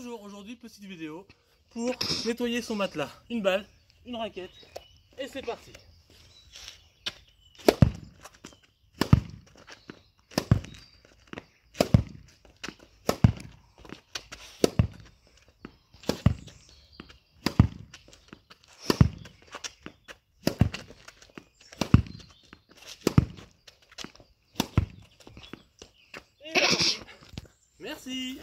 Bonjour, aujourd'hui petite vidéo pour nettoyer son matelas. Une balle, une raquette et c'est parti. Et. Merci